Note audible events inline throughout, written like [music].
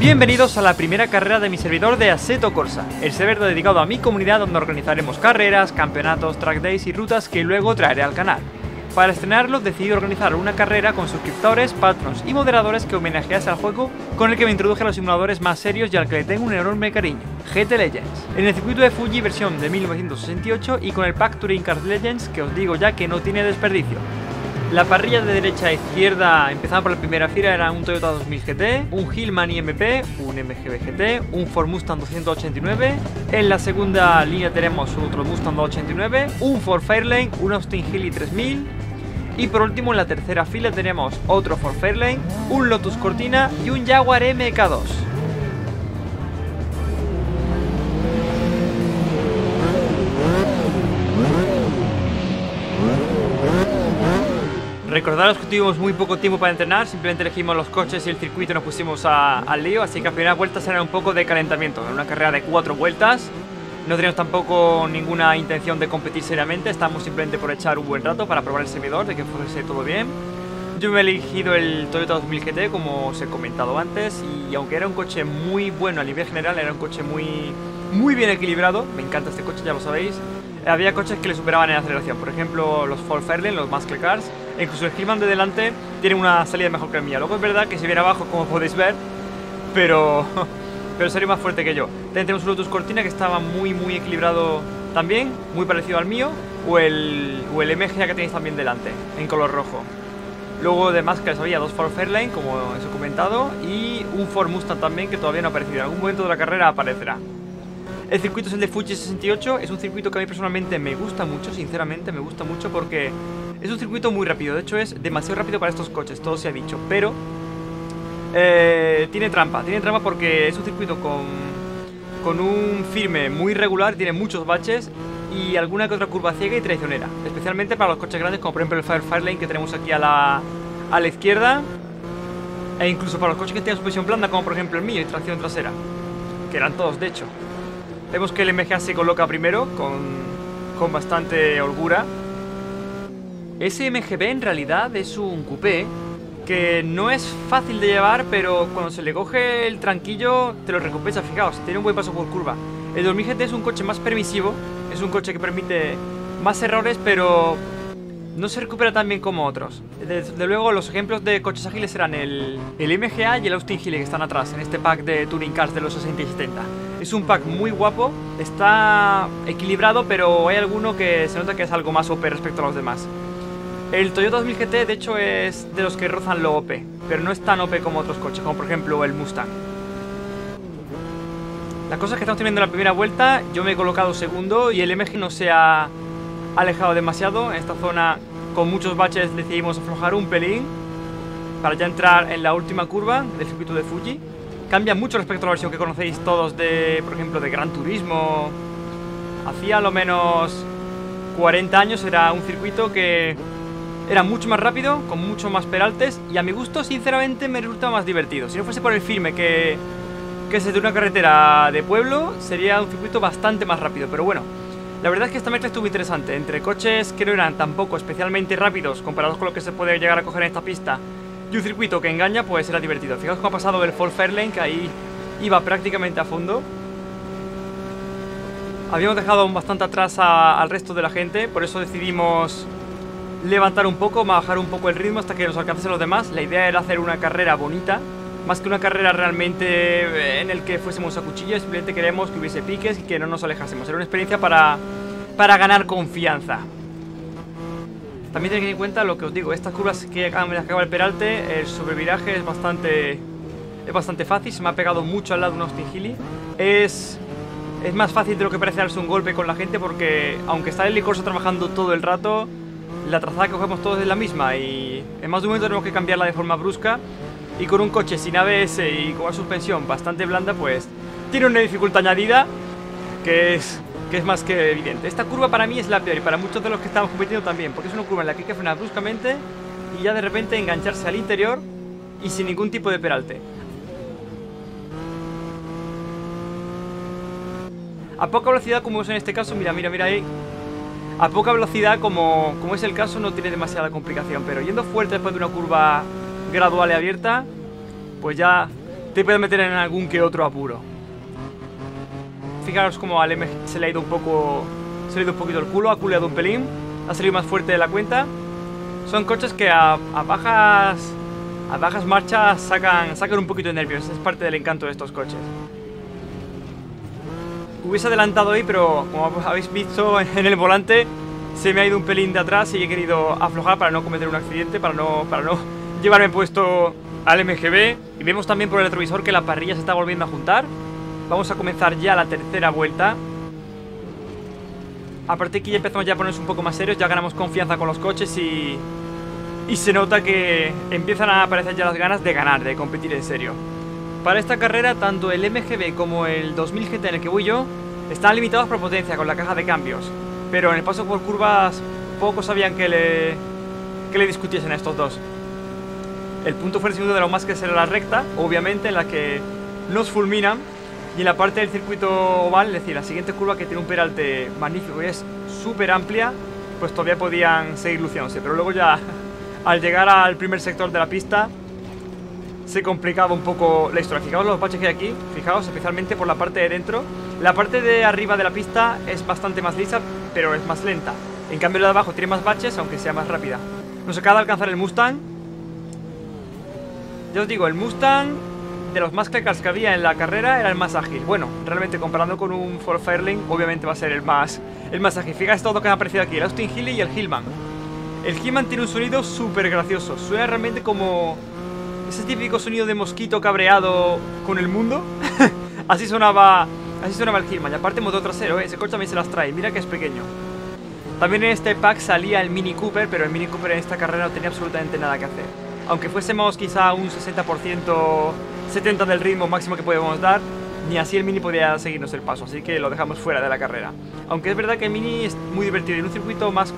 Bienvenidos a la primera carrera de mi servidor de Assetto Corsa, el server dedicado a mi comunidad donde organizaremos carreras, campeonatos, track days y rutas que luego traeré al canal. Para estrenarlo decidí organizar una carrera con suscriptores, patrons y moderadores que homenajease al juego con el que me introduje a los simuladores más serios y al que le tengo un enorme cariño, GT Legends. En el circuito de Fuji versión de 1968 y con el pack Touring Cars Legends que os digo ya que no tiene desperdicio. La parrilla de derecha a izquierda, empezando por la primera fila, era un Toyota 2000 GT, un Hillman IMP, un MGB GT, un Ford Mustang 289. En la segunda línea tenemos otro Mustang 289, un Ford Fairlane, un Austin Healey 3000. Y por último, en la tercera fila tenemos otro Ford Fairlane, un Lotus Cortina y un Jaguar MK2. Recordaros que tuvimos muy poco tiempo para entrenar, simplemente elegimos los coches y el circuito y nos pusimos al lío, así que a primera vuelta será un poco de calentamiento, en una carrera de cuatro vueltas. No tenemos tampoco ninguna intención de competir seriamente, estamos simplemente por echar un buen rato para probar el servidor, de que fuese todo bien. Yo me he elegido el Toyota 2000 GT, como os he comentado antes, y aunque era un coche muy bueno a nivel general, era un coche muy, muy bien equilibrado, me encanta este coche, ya lo sabéis, había coches que le superaban en aceleración, por ejemplo los Ford Fairlane, los Muscle Cars, incluso el Hillman de delante tiene una salida mejor que la mía. Luego es verdad que se viene abajo, como podéis ver, pero, [laughs] pero sería más fuerte que yo. También tenemos un Lotus Cortina que estaba muy, muy equilibrado también, muy parecido al mío, o el, o el MGA que tenéis también delante, en color rojo. Luego de Muscle había dos Ford Fairlane, como os he comentado, y un Ford Mustang también que todavía no ha aparecido. En algún momento de la carrera aparecerá. El circuito es el de Fuji 68, es un circuito que a mí personalmente me gusta mucho, sinceramente me gusta mucho porque es un circuito muy rápido, de hecho es demasiado rápido para estos coches, todo se ha dicho, pero eh, tiene trampa, tiene trampa porque es un circuito con, con un firme muy regular, tiene muchos baches y alguna que otra curva ciega y traicionera, especialmente para los coches grandes como por ejemplo el Fire Firelane que tenemos aquí a la, a la izquierda e incluso para los coches que tienen suspensión blanda como por ejemplo el mío y tracción trasera, que eran todos de hecho. Vemos que el MGA se coloca primero con, con bastante holgura. Ese MGB en realidad es un coupé que no es fácil de llevar, pero cuando se le coge el tranquillo te lo recompensa. Fijaos, tiene un buen paso por curva. El 2000 GT es un coche más permisivo, es un coche que permite más errores, pero no se recupera tan bien como otros. Desde luego, los ejemplos de coches ágiles serán el, el MGA y el Austin Healey que están atrás en este pack de Touring Cars de los 60 y 70. Es un pack muy guapo, está equilibrado, pero hay alguno que se nota que es algo más OP respecto a los demás. El Toyota 2000 GT, de hecho, es de los que rozan lo OP, pero no es tan OP como otros coches, como por ejemplo el Mustang. Las cosas que estamos teniendo en la primera vuelta, yo me he colocado segundo y el MG no se ha alejado demasiado. En esta zona, con muchos baches, decidimos aflojar un pelín para ya entrar en la última curva del circuito de Fuji. Cambia mucho respecto a la versión que conocéis todos de, por ejemplo, de Gran Turismo. Hacía lo menos 40 años era un circuito que era mucho más rápido, con mucho más peraltes y a mi gusto, sinceramente, me resulta más divertido. Si no fuese por el firme que, que es de una carretera de pueblo, sería un circuito bastante más rápido. Pero bueno, la verdad es que esta mezcla estuvo interesante. Entre coches que no eran tampoco especialmente rápidos comparados con lo que se puede llegar a coger en esta pista y un circuito que engaña, pues era divertido. Fijaos cómo ha pasado el Ford Fairlane, que ahí iba prácticamente a fondo. Habíamos dejado bastante atrás al resto de la gente, por eso decidimos levantar un poco, bajar un poco el ritmo hasta que nos alcanzasen los demás. La idea era hacer una carrera bonita, más que una carrera realmente en el que fuésemos a cuchillo, simplemente queremos que hubiese piques y que no nos alejásemos. Era una experiencia para, para ganar confianza. También tenéis en cuenta lo que os digo, estas curvas que acabar el peralte, el sobreviraje es bastante es bastante fácil, se me ha pegado mucho al lado un Austin Healey. Es, es más fácil de lo que parece darse un golpe con la gente porque aunque está el licorso trabajando todo el rato, la trazada que cogemos todos es la misma y en más de un momento tenemos que cambiarla de forma brusca y con un coche sin ABS y con una suspensión bastante blanda pues tiene una dificultad añadida que es que es más que evidente. Esta curva para mí es la peor y para muchos de los que estamos compitiendo también, porque es una curva en la que hay que frenar bruscamente y ya de repente engancharse al interior y sin ningún tipo de peralte. A poca velocidad, como es en este caso, mira, mira, mira ahí. A poca velocidad, como, como es el caso, no tiene demasiada complicación, pero yendo fuerte después de una curva gradual y abierta, pues ya te puede meter en algún que otro apuro. Fijaros como al M se le ha ido un poco... Se le ha ido un poquito el culo, ha culeado un pelín. Ha salido más fuerte de la cuenta. Son coches que a, bajas... A bajas marchas sacan, sacan un poquito de nervios. Es parte del encanto de estos coches. Hubiese adelantado ahí, pero como habéis visto [laughs] en el volante, se me ha ido un pelín de atrás y he querido aflojar para no cometer un accidente, para no, para no [laughs] llevarme puesto al MGB. Y vemos también por el retrovisor que la parrilla se está volviendo a juntar. Vamos a comenzar ya la tercera vuelta. Aparte aquí ya empezamos ya a ponernos un poco más serios, ya ganamos confianza con los coches y... Y se nota que empiezan a aparecer ya las ganas de ganar, de competir en serio. Para esta carrera, tanto el MGB como el 2000 GT en el que voy yo están limitados por potencia con la caja de cambios. Pero en el paso por curvas, pocos sabían que le, que le discutiesen a estos dos. El punto fuerte de lo más que será la recta, obviamente, en la que nos fulminan. Y en la parte del circuito oval, es decir, la siguiente curva que tiene un peralte magnífico y es súper amplia, pues todavía podían seguir luciéndose. Pero luego ya, [laughs] al llegar al primer sector de la pista, se complicaba un poco la historia. Fijaos los baches que hay aquí, fijaos especialmente por la parte de dentro. La parte de arriba de la pista es bastante más lisa, pero es más lenta. En cambio la de abajo tiene más baches, aunque sea más rápida. Nos acaba de alcanzar el Mustang. Ya os digo, el Mustang de los más clecas que había en la carrera era el más ágil. Bueno, realmente comparando con un Ford Fairlane, obviamente va a ser el más, el más ágil. Fijaos todo lo que me ha aparecido aquí, el Austin Healey y el Hillman. El Hillman tiene un sonido súper gracioso. Suena realmente como ese típico sonido de mosquito cabreado con el mundo. [laughs] así sonaba así sonaba el Hillman. Y aparte motor trasero, ¿eh? ese coche también se las trae. Mira que es pequeño. También en este pack salía el Mini Cooper, pero el Mini Cooper en esta carrera no tenía absolutamente nada que hacer. Aunque fuésemos quizá un 60%, 70% del ritmo máximo que podemos dar, ni así el Mini podía seguirnos el paso, así que lo dejamos fuera de la carrera. Aunque es verdad que el Mini es muy divertido en un circuito más,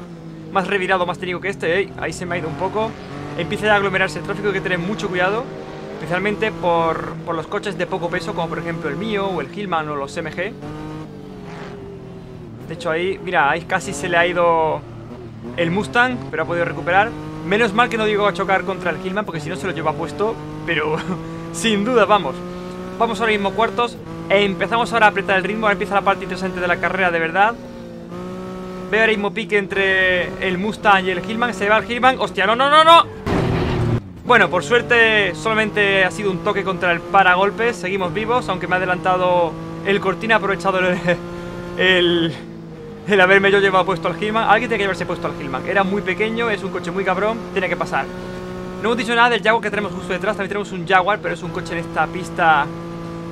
más revirado, más técnico que este, ¿eh? ahí se me ha ido un poco empieza a aglomerarse el tráfico, hay que tener mucho cuidado, especialmente por, los coches de poco peso, como por ejemplo el mío, o el Hillman, o los MG. De hecho ahí, mira, ahí casi se le ha ido el Mustang, pero ha podido recuperar. Menos mal que no llegó a chocar contra el Hillman, porque si no se lo lleva puesto, pero [laughs] sin duda, vamos. Vamos ahora mismo cuartos, empezamos ahora a apretar el ritmo, ahora empieza la parte interesante de la carrera de verdad. Veo ahora mismo pique entre el Mustang y el Hillman, se va el Hillman, hostia, no, no, no, no bueno, por suerte solamente ha sido un toque contra el paragolpes, seguimos vivos, aunque me ha adelantado el Cortina, ha aprovechado el, el, haberme yo llevado puesto al Hillman. Alguien tiene que haberse puesto al Hillman, era muy pequeño, es un coche muy cabrón, tiene que pasar. No hemos dicho nada del Jaguar que tenemos justo detrás, también tenemos un Jaguar, pero es un coche en esta pista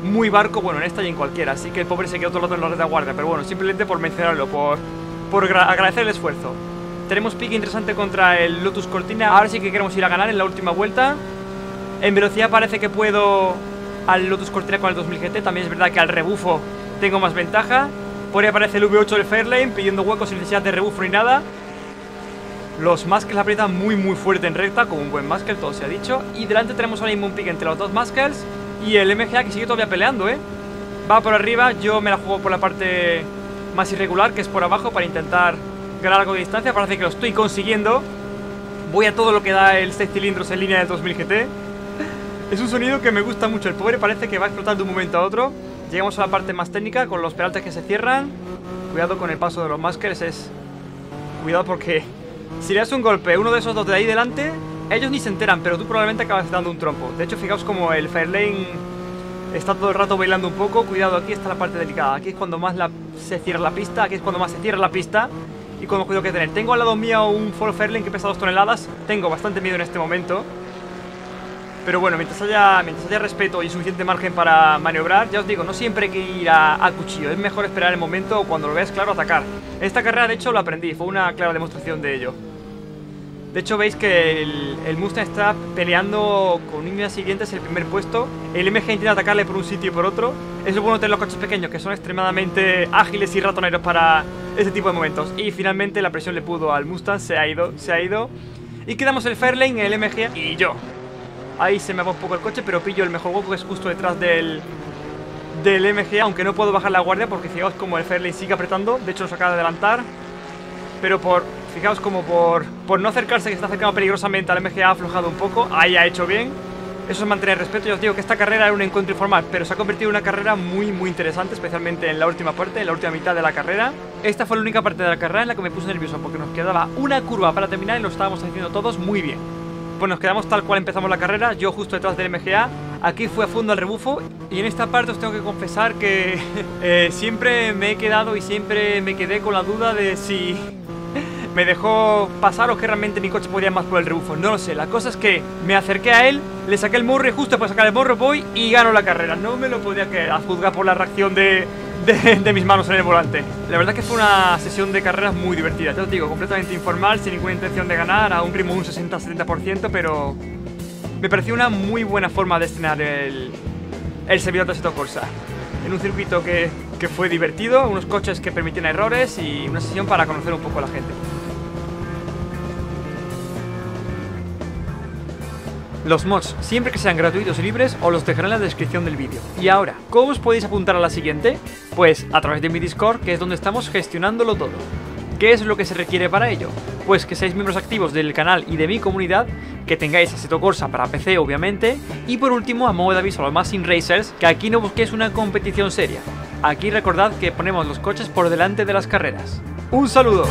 muy barco, bueno, en esta y en cualquiera, así que el pobre se quedó todo el rato en la red de guardia, pero bueno, simplemente por mencionarlo, por, por agradecer el esfuerzo. Tenemos pique interesante contra el Lotus Cortina. Ahora sí que queremos ir a ganar en la última vuelta. En velocidad parece que puedo al Lotus Cortina con el 2000 GT También es verdad que al rebufo tengo más ventaja. Por ahí aparece el V8 del Fairlane pidiendo huecos sin necesidad de rebufo ni nada. Los Muskels aprietan muy muy fuerte en recta Como un buen Muskel, todo se ha dicho. Y delante tenemos ahora mismo un pique entre los dos Muskels Y el MGA que sigue todavía peleando, ¿eh? Va por arriba, yo me la juego por la parte más irregular Que es por abajo para intentar algo de distancia, parece que lo estoy consiguiendo. Voy a todo lo que da el 6 cilindros en línea del 2000 GT. Es un sonido que me gusta mucho, el pobre parece que va a explotar de un momento a otro. Llegamos a la parte más técnica, con los peraltes que se cierran. Cuidado con el paso de los maskers, es... Cuidado porque si le das un golpe uno de esos dos de ahí delante, ellos ni se enteran, pero tú probablemente acabas dando un trompo. De hecho, fijaos como el Fairlane está todo el rato bailando un poco. Cuidado, aquí está la parte delicada. Aquí es cuando más se cierra la pista, aquí es cuando más se cierra la pista y con cuidado que tener. Tengo al lado mío un Ford Fairlane que pesa 2 toneladas. Tengo bastante miedo en este momento. Pero bueno, mientras haya, mientras haya respeto y suficiente margen para maniobrar, ya os digo, no siempre hay que ir a, cuchillo. Es mejor esperar el momento cuando lo veas claro atacar. Esta carrera, de hecho, lo aprendí. Fue una clara demostración de ello. De hecho, veis que el, Mustang está peleando con líneas siguientes el primer puesto. El MG intenta atacarle por un sitio y por otro. Es bueno tener los coches pequeños, que son extremadamente ágiles y ratoneros para ese tipo de momentos. Y finalmente la presión le pudo al Mustang, se ha ido, se ha ido. Y quedamos el Fairlane, el MG y yo. Ahí se me va un poco el coche, pero pillo el mejor hueco que es justo detrás del, del MG, aunque no puedo bajar la guardia porque fijaos como el Fairlane sigue apretando. De hecho nos acaba de adelantar. Pero por, fijaos como por, por no acercarse, que está acercando peligrosamente al MG ha aflojado un poco. Ahí ha hecho bien. Eso es mantener respeto. Yo os digo que esta carrera era un encuentro informal, pero se ha convertido en una carrera muy, muy interesante, especialmente en la última parte, en la última mitad de la carrera. Esta fue la única parte de la carrera en la que me puse nervioso, porque nos quedaba una curva para terminar y lo estábamos haciendo todos muy bien. Pues nos quedamos tal cual empezamos la carrera, yo justo detrás del MGA, aquí fue a fondo al rebufo y en esta parte os tengo que confesar que [laughs] eh, siempre me he quedado y siempre me quedé con la duda de si me dejó pasar o que realmente mi coche podía más por el rebufo. No lo sé. La cosa es que me acerqué a él, le saqué el morro y justo para sacar el morro voy y gano la carrera. No me lo podía quedar a juzgar por la reacción de, de, mis manos en el volante. La verdad que fue una sesión de carreras muy divertida. Te lo digo, completamente informal, sin ninguna intención de ganar, a un ritmo de un 60-70%, pero me pareció una muy buena forma de estrenar el, el servidor de Corsa. En un circuito que, que fue divertido, unos coches que permitían errores y una sesión para conocer un poco a la gente. Los mods, siempre que sean gratuitos y libres, os los dejaré en la descripción del vídeo. Y ahora, ¿cómo os podéis apuntar a la siguiente? Pues a través de mi Discord, que es donde estamos gestionándolo todo. ¿Qué es lo que se requiere para ello? Pues que seáis miembros activos del canal y de mi comunidad, que tengáis Assetto Corsa para PC obviamente, y por último, a modo de aviso a los racers, que aquí no busquéis una competición seria. Aquí recordad que ponemos los coches por delante de las carreras. ¡Un saludo!